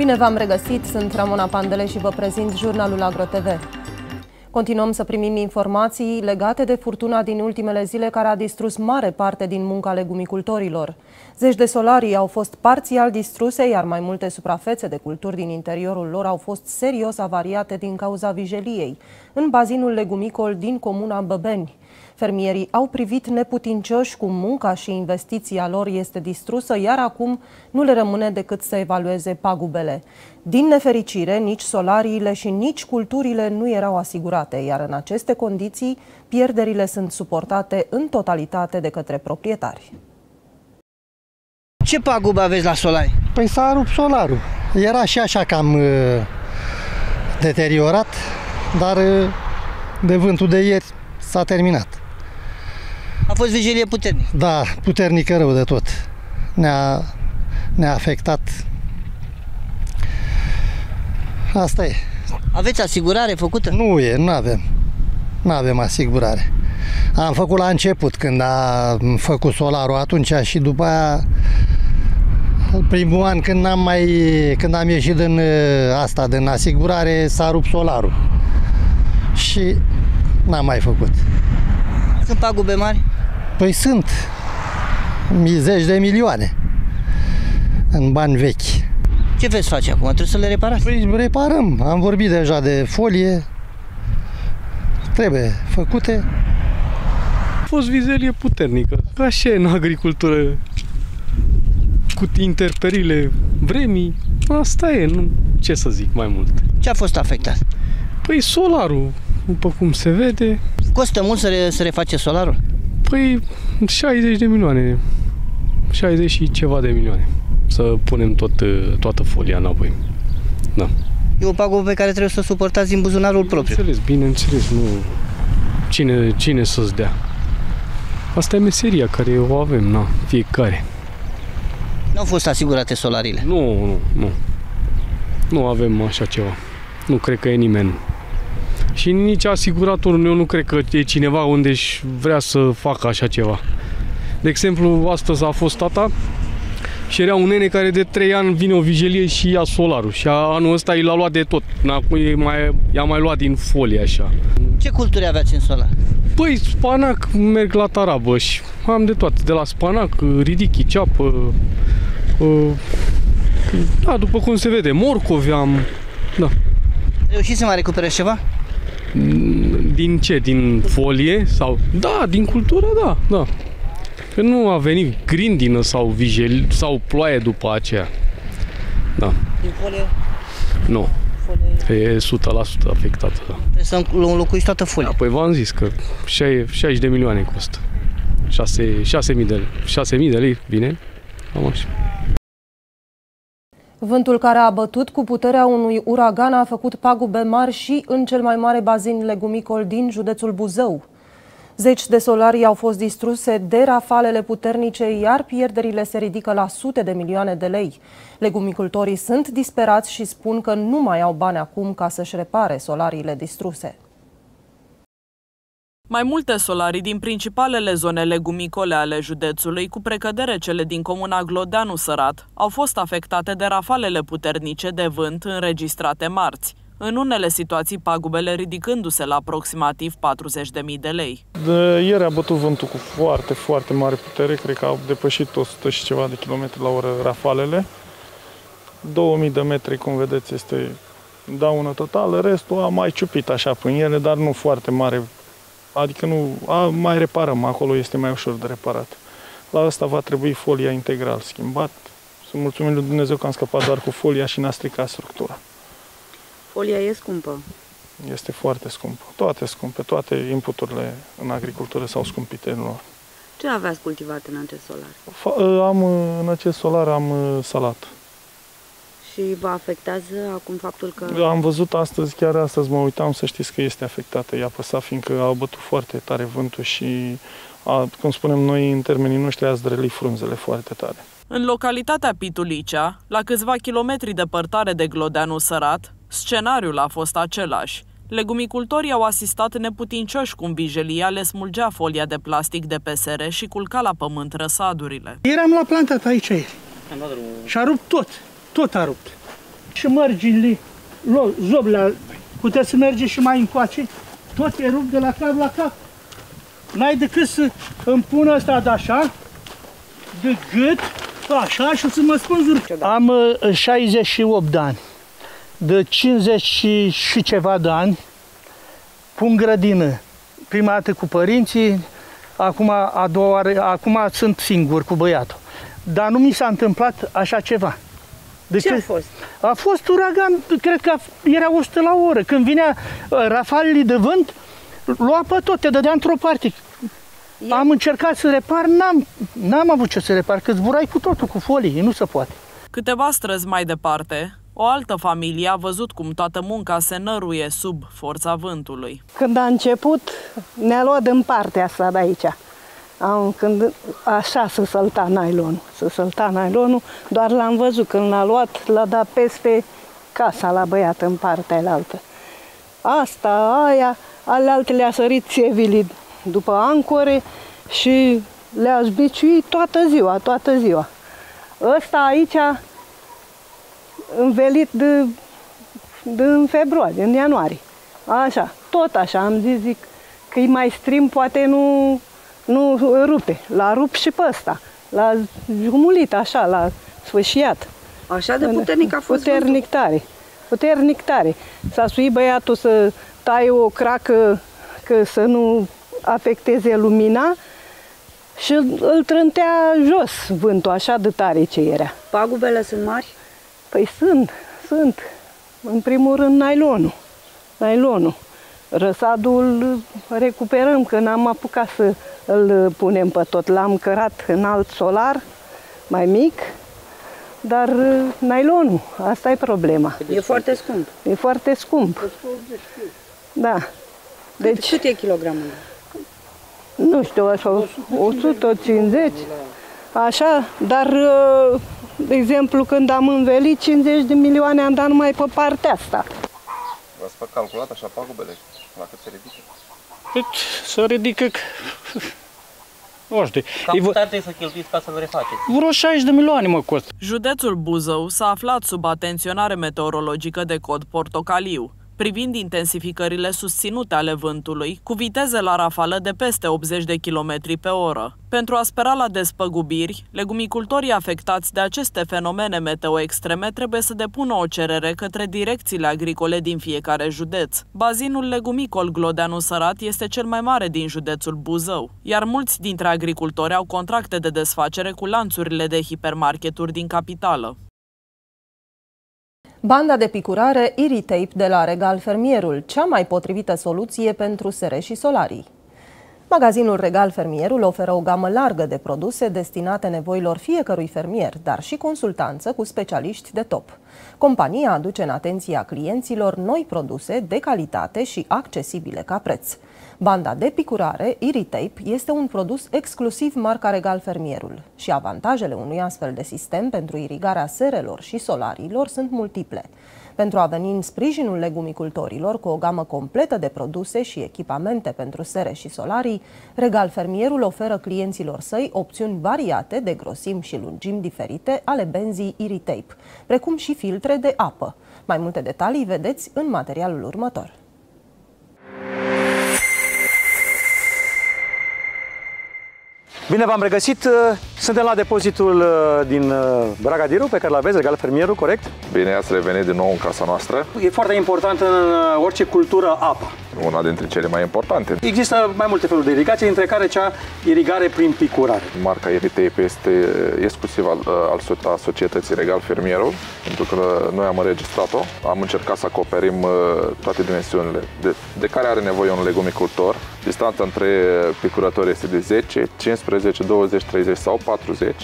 Bine v-am regăsit, sunt Ramona Pandele și vă prezint jurnalul AgroTV. Continuăm să primim informații legate de furtuna din ultimele zile care a distrus mare parte din munca legumicultorilor. Zeci de solarii au fost parțial distruse, iar mai multe suprafețe de culturi din interiorul lor au fost serios avariate din cauza vijeliei, în bazinul legumicol din comuna Băbeni. Fermierii au privit neputincioși cum munca și investiția lor este distrusă, iar acum nu le rămâne decât să evalueze pagubele. Din nefericire, nici solariile și nici culturile nu erau asigurate, iar în aceste condiții, pierderile sunt suportate în totalitate de către proprietari. Ce pagubă aveți la solari? Păi s-a rupt solarul. Era și așa cam uh, deteriorat, dar uh, de vântul de ieri s-a terminat. A fost vigilie puternică. Da, puternică rău de tot. Ne-a, ne-a afectat. Asta e. Aveți asigurare făcută? Nu e, nu avem. Nu avem asigurare. Am făcut la început, când a făcut solarul atunci și după aia primul an când am mai când am ieșit din ă, asta din asigurare s-a rupt solarul. Și n-am mai făcut. Sunt pagube mari? Păi sunt zeci de milioane în bani vechi. Ce veți face acum? Trebuie să le reparați? Păi reparăm. Am vorbit deja de folie. Trebuie făcute. A fost vizelie puternică. Așa e în agricultură. Cu interperile vremii. Asta e, nu ce să zic mai mult. Ce a fost afectat? Păi solarul, după cum se vede. Costă mult să, re, să reface solarul? Păi 60 de milioane, 60 și ceva de milioane să punem tot, toată folia înapoi. Da. E o pagubă pe care trebuie să o suportați din buzunarul propriu. Bineînțeles, bineînțeles, nu. Cine, cine să-ți dea? Asta e meseria care o avem, na, fiecare. Nu au fost asigurate solarile? Nu, nu, nu. Nu avem așa ceva. Nu cred că e nimeni și nici asiguratorul eu nu cred că e cineva unde își vrea să facă așa ceva. De exemplu, astăzi a fost tata și era un nene care de 3 ani vine o vigilie și ia solarul și anul ăsta i l-a luat de tot. Acum i-a mai, i-a mai luat din folie așa. Ce culturi aveați în solar? Păi, spanac, merg la tarabă și am de toate, de la spanac, ridichi, ceapă, uh, da, după cum se vede, morcovi am, da. Reușiți să mai recuperezi ceva? Din ce? Din folie? sau? Da, din cultură, da, da. Că nu a venit grindină sau vigel sau ploaie după aceea. Da. Din folie? Nu. Folie... E 100% afectată, da. Trebuie să înlocuiți toată folia. Da, păi v-am zis că 60 de milioane costă. 6, 6 mii de, 6 mii de lei, bine? Am așa. Vântul care a bătut cu puterea unui uragan a făcut pagube mari și în cel mai mare bazin legumicol din județul Buzău. Zeci de solarii au fost distruse de rafalele puternice, iar pierderile se ridică la sute de milioane de lei. Legumicultorii sunt disperați și spun că nu mai au bani acum ca să-și repare solariile distruse. Mai multe solarii din principalele zone legumicole ale județului, cu precădere cele din comuna Glodeanu Sărat, au fost afectate de rafalele puternice de vânt înregistrate marți. În unele situații, pagubele ridicându-se la aproximativ 40.000 de lei. De ieri a bătut vântul cu foarte, foarte mare putere, cred că au depășit 100 și ceva de kilometri la oră rafalele. 2000 de metri, cum vedeți, este daună totală, restul a mai ciupit așa până ele, dar nu foarte mare Adică nu, a, mai reparăm, acolo este mai ușor de reparat. La asta va trebui folia integral schimbat. Sunt mulțumim lui Dumnezeu că am scăpat doar cu folia și n-a stricat structura. Folia e scumpă? Este foarte scumpă. Toate scumpe, toate inputurile în agricultură s-au scumpit enorm. Ce aveați cultivat în acest solar? Ă, am, în acest solar am ă, salat. Și vă afectează acum faptul că... Am văzut astăzi, chiar astăzi mă uitam să știți că este afectată. I-a păsat fiindcă a bătut foarte tare vântul și, a, cum spunem noi în termenii noștri, a zdrălit frunzele foarte tare. În localitatea Pitulicea, la câțiva kilometri depărtare de Glodeanu Sărat, scenariul a fost același. Legumicultorii au asistat neputincioși cum vijelia le smulgea folia de plastic de pesere și culca la pământ răsadurile. Eram la plantat aici ieri și a rupt tot tot a rupt. Și mărginile, zoblea, puteți să mergeți și mai încoace, tot e rupt de la cap la cap. N-ai decât să îmi pun ăsta de așa, de gât, așa și să mă spânzur. Am uh, 68 de ani. De 50 și, și ceva de ani pun grădină. Prima dată cu părinții, acum a doua oară, acum sunt singur cu băiatul. Dar nu mi s-a întâmplat așa ceva. De ce a fost? A fost uragan, cred că era 100 la oră. Când vinea uh, rafalele de vânt, lua pe tot, te dădea într-o parte. E... Am încercat să repar, n-am, n-am avut ce să repar, că zburai cu totul, cu folie, nu se poate. Câteva străzi mai departe, o altă familie a văzut cum toată munca se năruie sub forța vântului. Când a început, ne-a luat în partea asta de aici. Am, când așa să sălta nylonul, să sălta nylonul, doar l-am văzut când l-a luat, l-a dat peste casa la băiat în partea altă. Asta, aia, alealte le-a sărit țevilii după ancore și le-a zbiciuit toată ziua, toată ziua. Ăsta aici, învelit de, de în februarie, în ianuarie. Așa, tot așa, am zis, zic, că e mai strim, poate nu, nu rupe. L-a rupt și pe ăsta. L-a jumulit așa, l-a sfâșiat. Așa de puternic a fost Puternic tare. Puternic tare. S-a suit băiatul să taie o cracă că să nu afecteze lumina și îl trântea jos vântul, așa de tare ce era. Pagubele sunt mari? Păi sunt, sunt. În primul rând nailonul. Nailonul. Răsadul recuperăm, că n-am apucat să îl punem pe tot. L-am cărat în alt solar, mai mic, dar nailonul, asta e problema. E foarte scump. E foarte scump. Da. Deci, cât e kilogramul? Nu știu, așa, 150, așa, dar, de exemplu, când am învelit 50 de milioane, am dat numai pe partea asta. V-ați calculat așa pagubele? La cât se ridică? Cât se ridică... Nu știu. Cam cât ar trebui să cheltuiți ca să-l refaceți? Vreo 60 de milioane mă costă. Județul Buzău s-a aflat sub atenționare meteorologică de cod portocaliu privind intensificările susținute ale vântului, cu viteze la rafală de peste 80 de km pe oră. Pentru a spera la despăgubiri, legumicultorii afectați de aceste fenomene meteo extreme trebuie să depună o cerere către direcțiile agricole din fiecare județ. Bazinul legumicol Glodeanu Sărat este cel mai mare din județul Buzău, iar mulți dintre agricultori au contracte de desfacere cu lanțurile de hipermarketuri din capitală. Banda de picurare Iritape de la Regal Fermierul, cea mai potrivită soluție pentru sere și solarii. Magazinul Regal Fermierul oferă o gamă largă de produse destinate nevoilor fiecărui fermier, dar și consultanță cu specialiști de top. Compania aduce în atenția clienților noi produse de calitate și accesibile ca preț. Banda de picurare, Iritape, este un produs exclusiv marca Regal Fermierul și avantajele unui astfel de sistem pentru irigarea serelor și solariilor sunt multiple. Pentru a veni în sprijinul legumicultorilor cu o gamă completă de produse și echipamente pentru sere și solarii, Regal Fermierul oferă clienților săi opțiuni variate de grosim și lungimi diferite ale benzii Iritape, precum și filtre de apă. Mai multe detalii vedeți în materialul următor. Bine v-am regăsit! Suntem la depozitul uh, din uh, Bragadiru, pe care l-aveți, Regal Fermierul, corect? Bine ați revenit din nou în casa noastră. E foarte important în uh, orice cultură apa. Una dintre cele mai importante. Există mai multe feluri de irigație, între care cea irigare prin picurare. Marca Iritape este exclusiv al, al, al societății Regal Fermierul, pentru că noi am înregistrat-o. Am încercat să acoperim toate dimensiunile de, de care are nevoie un legumicultor. Distanța între picurători este de 10, 15, 20, 30 sau 40.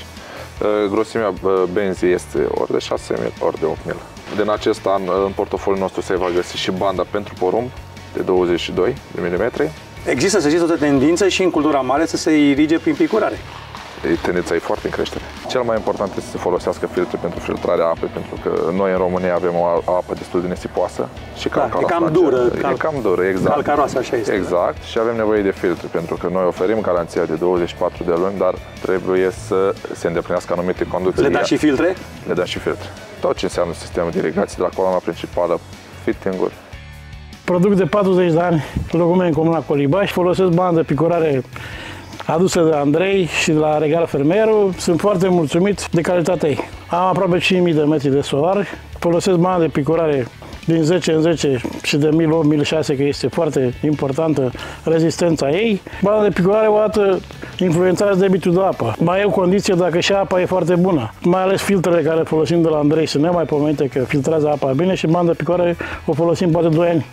Grosimea benzii este ori de 6.000, ori de 8.000. Din acest an, în portofoliul nostru se va găsi și banda pentru porumb de 22 de mm. Există, să ziceți, o tendință și în cultura mare să se irige prin picurare tendința e foarte în creștere. Cel mai important este să se folosească filtre pentru filtrarea apei, pentru că noi în România avem o apă destul de nesipoasă și da, e cam dură. Cal... E cam dură, exact. Calcaroasă, așa este. Exact, și avem nevoie de filtre, pentru că noi oferim garanția de 24 de luni, dar trebuie să se îndeplinească anumite condiții. Le dați și filtre? Le dați și filtre. tot ce înseamnă sistemul de irigație de la coloana principală, fitting-uri. Produc de 40 de ani locume în comuna Colibaș, folosesc bandă picurare adusă de Andrei și de la Regal Fermeru. Sunt foarte mulțumit de calitatea ei. Am aproape 5.000 de metri de solar, folosesc bandă de picurare din 10 în 10 și de 1008-1006, că este foarte importantă rezistența ei. Banda de picurare o dată influențează debitul de apă. Mai e o condiție dacă și apa e foarte bună. Mai ales filtrele care folosim de la Andrei, să ne mai pomenite că filtrează apa bine și banda de picurare o folosim poate 2 ani.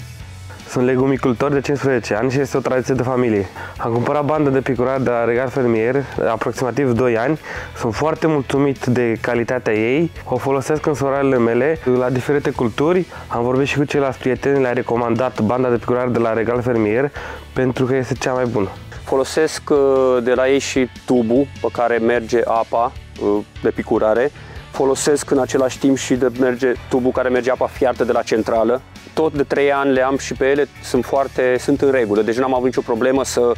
Sunt legumicultor de 15 ani și este o tradiție de familie. Am cumpărat bandă de picurare de la Regal Fermier, aproximativ 2 ani. Sunt foarte mulțumit de calitatea ei. O folosesc în sorarele mele la diferite culturi. Am vorbit și cu ceilalți prieteni, le-a recomandat banda de picurare de la Regal Fermier pentru că este cea mai bună. Folosesc uh, de la ei și tubul pe care merge apa uh, de picurare. Folosesc în același timp și de merge tubul care merge apa fiartă de la centrală tot de 3 ani le am și pe ele, sunt foarte, sunt în regulă, deci n-am avut nicio problemă să,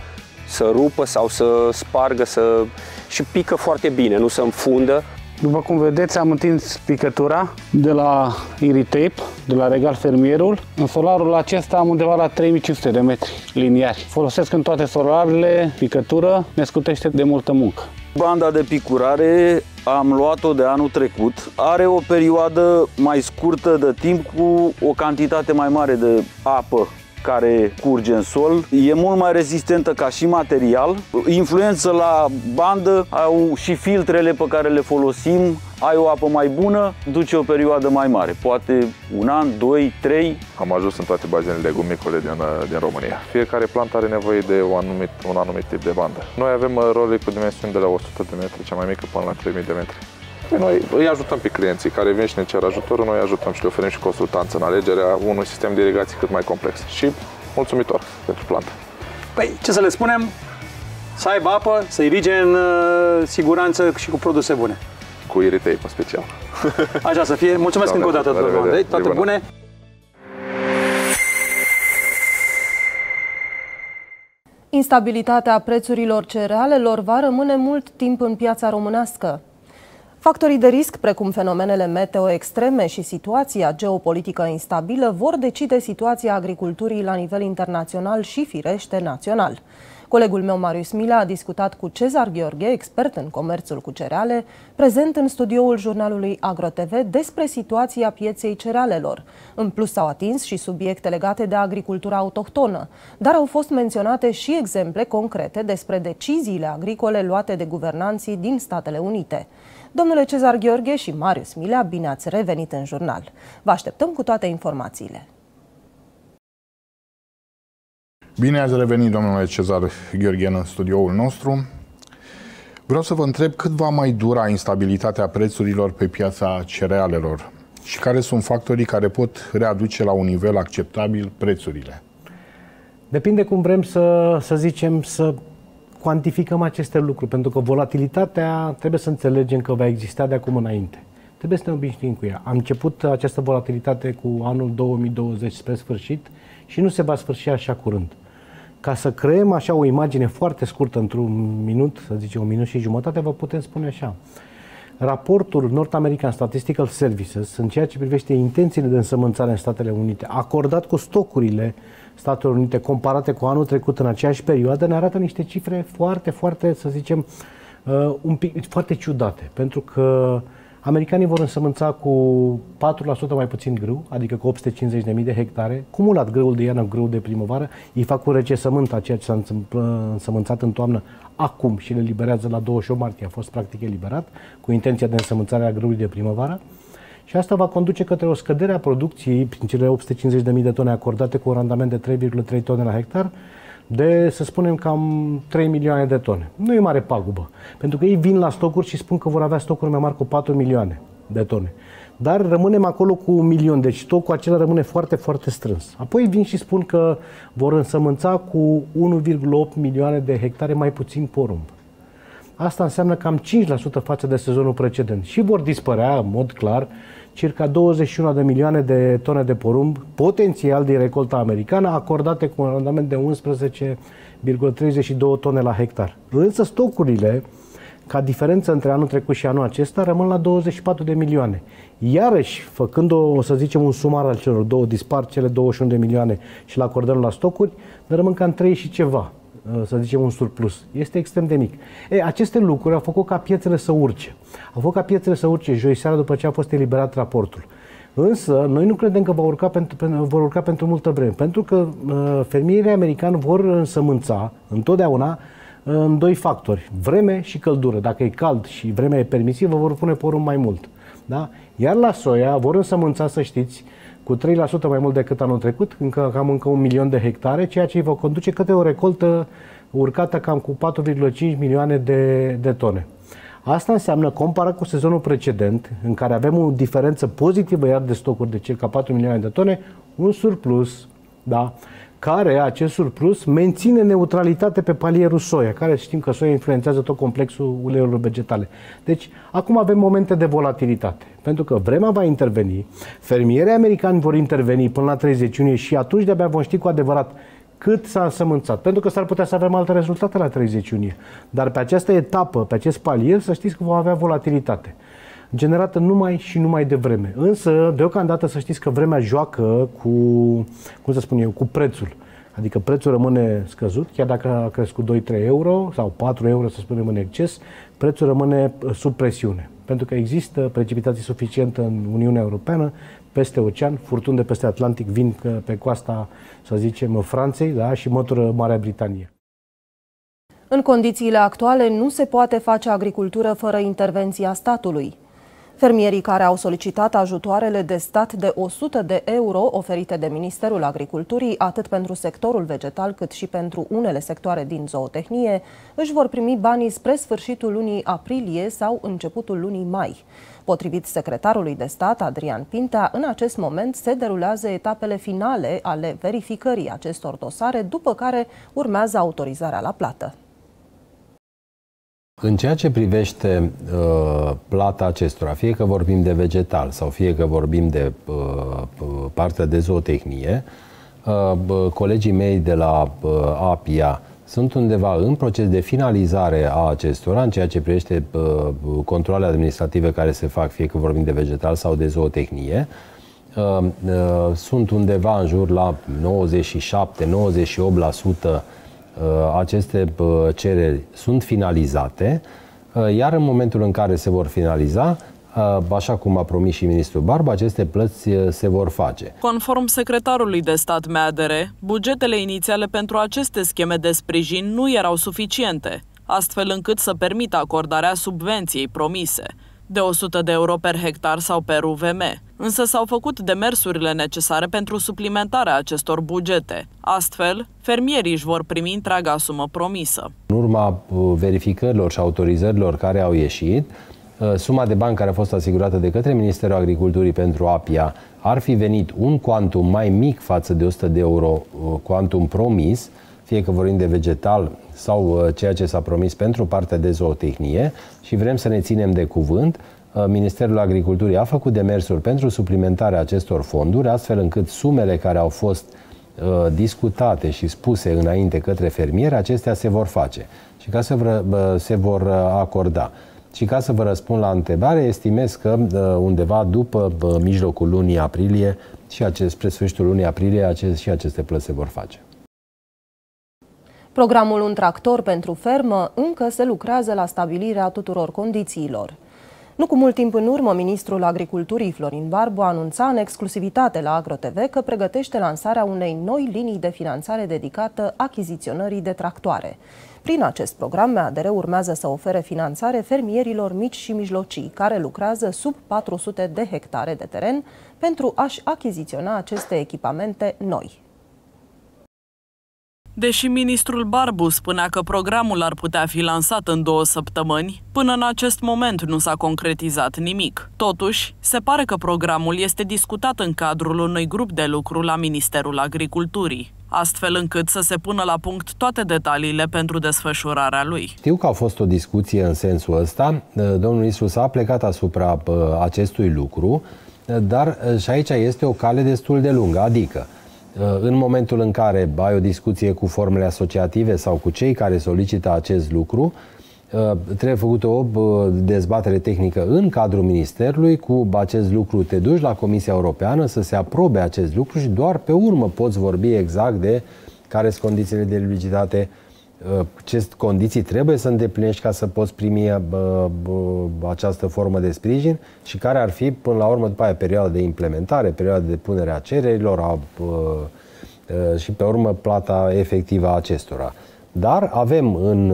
să rupă sau să spargă să... și pică foarte bine, nu să înfundă. După cum vedeți, am întins picătura de la Iritape, de la Regal Fermierul. În solarul acesta am undeva la 3500 de metri liniari. Folosesc în toate solarele picătură, ne scutește de multă muncă. Banda de picurare am luat-o de anul trecut. Are o perioadă mai scurtă de timp cu o cantitate mai mare de apă care curge în sol. E mult mai rezistentă ca și material. Influență la bandă au și filtrele pe care le folosim. Ai o apă mai bună, duce o perioadă mai mare. Poate un an, doi, trei. Am ajuns în toate bazinele legumicole din, din România. Fiecare plantă are nevoie de un anumit, un anumit tip de bandă. Noi avem uh, role cu dimensiuni de la 100 de metri, cea mai mică până la 3000 de metri. Păi noi îi ajutăm pe clienții care vin și ne cer ajutorul, noi ajutăm și le oferim și consultanță în alegerea unui sistem de irigație cât mai complex. Și mulțumitor pentru plantă. Păi, ce să le spunem? Să aibă apă, să irige în uh, siguranță și cu produse bune. Cu iritei, în special. Așa să fie. Mulțumesc încă o dată, domnule Andrei. Toate bune. Instabilitatea prețurilor cerealelor va rămâne mult timp în piața românească. Factorii de risc, precum fenomenele meteo extreme și situația geopolitică instabilă, vor decide situația agriculturii la nivel internațional și, firește, național. Colegul meu, Marius Mila, a discutat cu Cezar Gheorghe, expert în comerțul cu cereale, prezent în studioul jurnalului AgroTV despre situația pieței cerealelor. În plus s-au atins și subiecte legate de agricultura autohtonă, dar au fost menționate și exemple concrete despre deciziile agricole luate de guvernanții din Statele Unite. Domnule Cezar Gheorghe și Marius Milea, bine ați revenit în jurnal. Vă așteptăm cu toate informațiile. Bine ați revenit, domnule Cezar Gheorghe, în studioul nostru. Vreau să vă întreb cât va mai dura instabilitatea prețurilor pe piața cerealelor și care sunt factorii care pot readuce la un nivel acceptabil prețurile. Depinde cum vrem să, să zicem, să cuantificăm aceste lucruri, pentru că volatilitatea trebuie să înțelegem că va exista de acum înainte. Trebuie să ne obișnuim cu ea. Am început această volatilitate cu anul 2020 spre sfârșit și nu se va sfârși așa curând. Ca să creăm așa o imagine foarte scurtă, într-un minut, să zicem un minut și jumătate, vă putem spune așa. Raportul North American Statistical Services, în ceea ce privește intențiile de însămânțare în Statele Unite, acordat cu stocurile Statelor Unite comparate cu anul trecut în aceeași perioadă, ne arată niște cifre foarte, foarte, să zicem, uh, un pic, foarte ciudate. Pentru că americanii vor însămânța cu 4% mai puțin grâu, adică cu 850.000 de hectare, cumulat grâul de iarnă, grâul de primăvară, ei fac un recesământ a ceea ce s-a însămânțat în toamnă acum și le liberează la 28 martie, a fost practic eliberat, cu intenția de însămânțare a grâului de primăvară. Și asta va conduce către o scădere a producției prin cele 850.000 de tone acordate cu un randament de 3,3 tone la hectar, de, să spunem, cam 3 milioane de tone. Nu e mare pagubă, pentru că ei vin la stocuri și spun că vor avea stocuri mai mari cu 4 milioane de tone. Dar rămânem acolo cu un milion, deci stocul acela rămâne foarte, foarte strâns. Apoi vin și spun că vor însămânța cu 1,8 milioane de hectare mai puțin porumb. Asta înseamnă cam 5% față de sezonul precedent. Și vor dispărea, în mod clar, circa 21 de milioane de tone de porumb potențial din recolta americană, acordate cu un randament de 11,32 tone la hectar. Însă stocurile ca diferență între anul trecut și anul acesta rămân la 24 de milioane. Iarăși, făcând o, să zicem, un sumar al celor două, dispar cele 21 de milioane și la acordăm la stocuri, ne rămân cam 3 și ceva, uh, să zicem un surplus. Este extrem de mic. E, aceste lucruri au făcut ca piețele să urce. Au făcut ca piețele să urce joi seara după ce a fost eliberat raportul. Însă, noi nu credem că va urca pentru, vor urca pentru multă vreme, pentru că uh, fermierii americani vor însămânța întotdeauna uh, în doi factori, vreme și căldură. Dacă e cald și vremea e permisivă, vor pune porumb mai mult. Da? Iar la soia vor însămânța, să știți, cu 3% mai mult decât anul trecut, încă cam încă un milion de hectare, ceea ce îi va conduce către o recoltă urcată cam cu 4,5 milioane de, de tone. Asta înseamnă, comparat cu sezonul precedent, în care avem o diferență pozitivă iar de stocuri de circa 4 milioane de tone, un surplus, da? Care acest surplus menține neutralitate pe palierul soia, care știm că soia influențează tot complexul uleiurilor vegetale. Deci, acum avem momente de volatilitate, pentru că vremea va interveni, fermierii americani vor interveni până la 30 iunie și atunci de-abia vom ști cu adevărat cât s-a însămânțat. Pentru că s-ar putea să avem alte rezultate la 30 iunie. Dar pe această etapă, pe acest palier, să știți că vom avea volatilitate generată numai și numai de vreme. Însă, deocamdată să știți că vremea joacă cu, cum să spun eu, cu prețul. Adică prețul rămâne scăzut, chiar dacă a crescut 2-3 euro sau 4 euro, să spunem în exces, prețul rămâne uh, sub presiune. Pentru că există precipitații suficiente în Uniunea Europeană, peste ocean, furtuni de peste Atlantic vin pe coasta, să zicem, Franței da? și mătură Marea Britanie. În condițiile actuale nu se poate face agricultură fără intervenția statului. Fermierii care au solicitat ajutoarele de stat de 100 de euro oferite de Ministerul Agriculturii, atât pentru sectorul vegetal cât și pentru unele sectoare din zootehnie, își vor primi banii spre sfârșitul lunii aprilie sau începutul lunii mai. Potrivit secretarului de stat, Adrian Pintea, în acest moment se derulează etapele finale ale verificării acestor dosare, după care urmează autorizarea la plată. În ceea ce privește uh, plata acestora, fie că vorbim de vegetal sau fie că vorbim de uh, uh partea de zootehnie, uh, colegii mei de la uh, APIA sunt undeva în proces de finalizare a acestora, în ceea ce privește uh, controlele administrative care se fac, fie că vorbim de vegetal sau de zootehnie. Uh, uh, sunt undeva în jur la 97-98% Uh, aceste uh, cereri sunt finalizate, uh, iar în momentul în care se vor finaliza, așa cum a promis și ministrul Barba, aceste plăți se vor face. Conform secretarului de stat Meadere, bugetele inițiale pentru aceste scheme de sprijin nu erau suficiente, astfel încât să permită acordarea subvenției promise de 100 de euro per hectar sau per UVM, însă s-au făcut demersurile necesare pentru suplimentarea acestor bugete. Astfel, fermierii își vor primi întreaga sumă promisă. În urma uh, verificărilor și autorizărilor care au ieșit, uh, suma de bani care a fost asigurată de către Ministerul Agriculturii pentru APIA ar fi venit un cuantum mai mic față de 100 de euro cuantum uh, promis, fie că vorbim de vegetal sau ceea ce s-a promis pentru partea de zootehnie și vrem să ne ținem de cuvânt. Ministerul Agriculturii a făcut demersuri pentru suplimentarea acestor fonduri, astfel încât sumele care au fost uh, discutate și spuse înainte către fermieri, acestea se vor face și ca să vă, se vor uh, acorda. Și ca să vă răspund la întrebare, estimez că uh, undeva după mijlocul lunii aprilie și acest, spre sfârșitul lunii aprilie acest, și aceste plăți se vor face. Programul Un tractor pentru fermă încă se lucrează la stabilirea tuturor condițiilor. Nu cu mult timp în urmă, ministrul agriculturii Florin Barbu anunța în exclusivitate la AgroTV că pregătește lansarea unei noi linii de finanțare dedicată achiziționării de tractoare. Prin acest program, MADR urmează să ofere finanțare fermierilor mici și mijlocii, care lucrează sub 400 de hectare de teren, pentru a-și achiziționa aceste echipamente noi. Deși ministrul Barbu spunea că programul ar putea fi lansat în două săptămâni, până în acest moment nu s-a concretizat nimic. Totuși, se pare că programul este discutat în cadrul unui grup de lucru la Ministerul Agriculturii astfel încât să se pună la punct toate detaliile pentru desfășurarea lui. Știu că a fost o discuție în sensul ăsta. Domnul ministru s-a plecat asupra acestui lucru, dar și aici este o cale destul de lungă, adică în momentul în care ai o discuție cu formele asociative sau cu cei care solicită acest lucru, trebuie făcută o dezbatere tehnică în cadrul Ministerului. Cu acest lucru, te duci la Comisia Europeană să se aprobe acest lucru și doar pe urmă poți vorbi exact de care sunt condițiile de eligibilitate, ce condiții trebuie să îndeplinești ca să poți primi această formă de sprijin și care ar fi, până la urmă, după aia, perioada de implementare, perioada de punere a cererilor a, și, pe urmă, plata efectivă a acestora. Dar avem în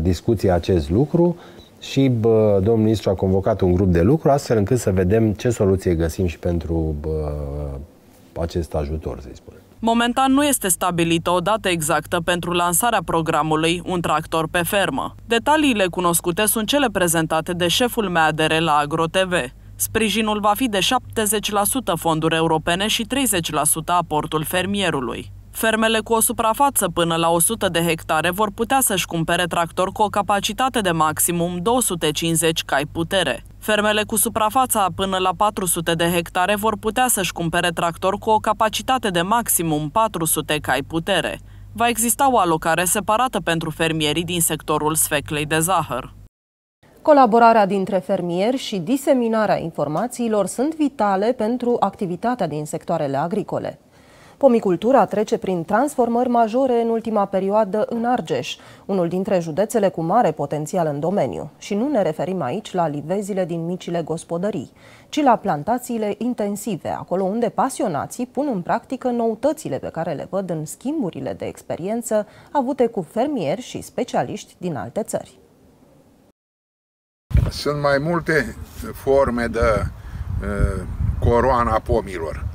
discuție acest lucru și bă, domnul ministru a convocat un grup de lucru astfel încât să vedem ce soluție găsim și pentru bă, acest ajutor, să-i spunem. Momentan nu este stabilită o dată exactă pentru lansarea programului Un tractor pe fermă. Detaliile cunoscute sunt cele prezentate de șeful MADR la AgroTV. Sprijinul va fi de 70% fonduri europene și 30% aportul fermierului. Fermele cu o suprafață până la 100 de hectare vor putea să-și cumpere tractor cu o capacitate de maximum 250 cai putere. Fermele cu suprafața până la 400 de hectare vor putea să-și cumpere tractor cu o capacitate de maximum 400 cai putere. Va exista o alocare separată pentru fermierii din sectorul sfeclei de zahăr. Colaborarea dintre fermieri și diseminarea informațiilor sunt vitale pentru activitatea din sectoarele agricole. Pomicultura trece prin transformări majore în ultima perioadă în Argeș, unul dintre județele cu mare potențial în domeniu. Și nu ne referim aici la livezile din micile gospodării, ci la plantațiile intensive, acolo unde pasionații pun în practică noutățile pe care le văd în schimburile de experiență avute cu fermieri și specialiști din alte țări. Sunt mai multe forme de uh, coroana pomilor.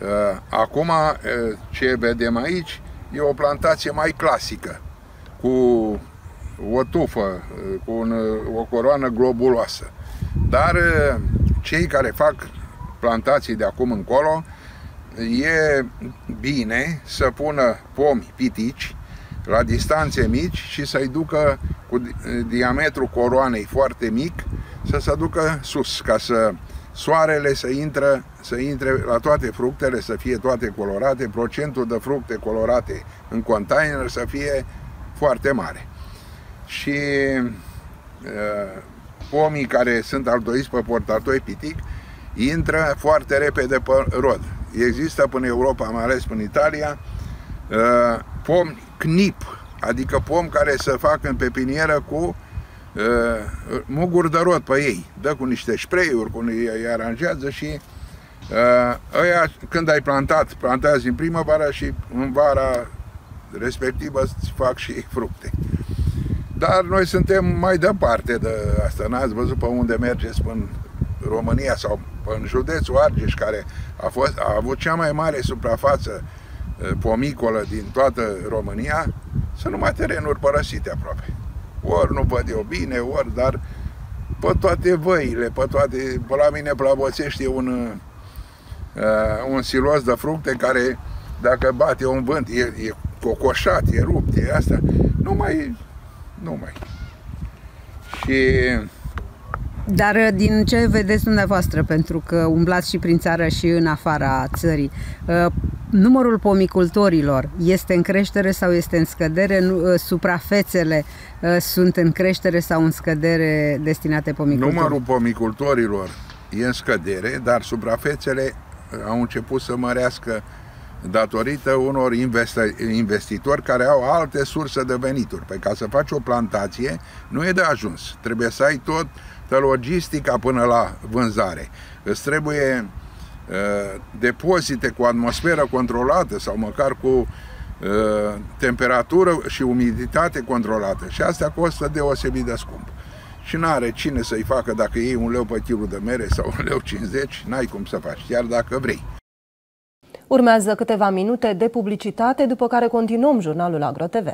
Uh, acum, uh, ce vedem aici, e o plantație mai clasică, cu o tufă, uh, cu un, o coroană globuloasă. Dar cei care fac plantații de acum încolo, e bine să pună pomi pitici la distanțe mici și să-i ducă cu diametrul coroanei foarte mic, să se ducă sus, ca să soarele să intre, să intre la toate fructele, să fie toate colorate, procentul de fructe colorate în container să fie foarte mare. Și uh, pomii care sunt altoiți pe portatoi pitic intră foarte repede pe rod. Există până Europa, mai ales până Italia, uh, pomi knip, adică pom care să facă în pepinieră cu uh, muguri de rot pe ei. Dă cu niște spray-uri, cu îi aranjează și uh, ăia, când ai plantat, plantați în primăvară și în vara respectivă îți fac și fructe. Dar noi suntem mai departe de asta. N-ați văzut pe unde mergeți în România sau în județul Argeș, care a, fost, a avut cea mai mare suprafață uh, pomicolă din toată România, sunt numai terenuri părăsite aproape ori nu văd eu bine, ori, dar pe toate văile, pe toate, pe la mine Plavoțești un, uh, un silos de fructe care, dacă bate un vânt, e, e cocoșat, e rupt, e asta, nu mai, nu mai. Și dar uh, din ce vedeți dumneavoastră, pentru că umblați și prin țară și în afara țării, uh, numărul pomicultorilor este în creștere sau este în scădere? Uh, suprafețele sunt în creștere sau în scădere destinate pomicultorilor? Numărul pomicultorilor e în scădere, dar suprafețele au început să mărească datorită unor investitori care au alte surse de venituri. Pe ca să faci o plantație, nu e de ajuns. Trebuie să ai tot logistica până la vânzare. Îți trebuie uh, depozite cu atmosferă controlată sau măcar cu uh, temperatură și umiditate controlată. Și asta costă deosebit de scump. Și nu are cine să-i facă dacă iei un leu pe kilul de mere sau un leu 50, n-ai cum să faci, chiar dacă vrei. Urmează câteva minute de publicitate, după care continuăm jurnalul AgroTV.